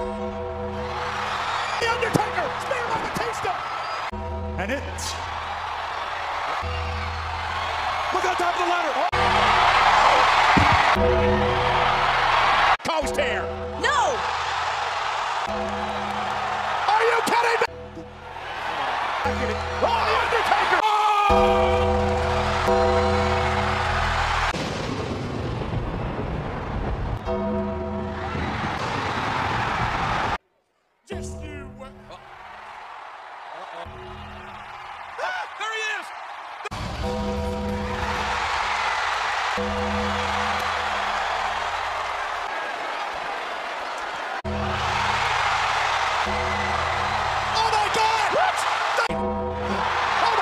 The Undertaker, Spear by Batista. And it's... Look on top of the ladder. Oh. Coast here. No! Are you kidding me? Oh, The Undertaker! Oh! just you were. Oh. Ah, there he is! Oh my God! What? Oh